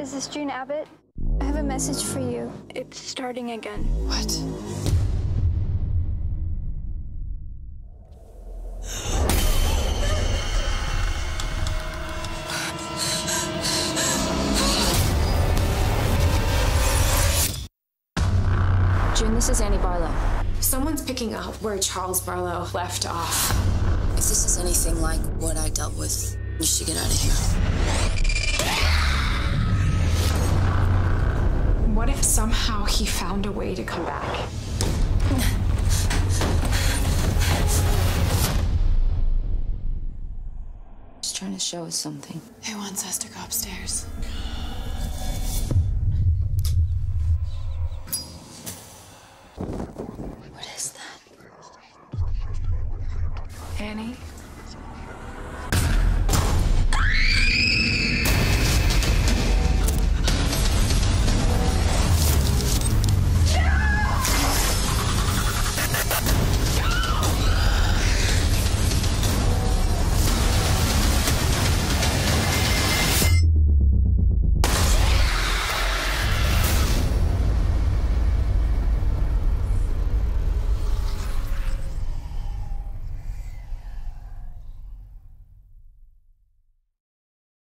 June Abbott, I have a message for you. It's starting again. What? June, this is Annie Barlow. Someone's picking up where Charles Barlow left off. If this is anything like what I dealt with, you should get out of here. If somehow he found a way to come back? He's trying to show us something. He wants us to go upstairs. What is that? Annie?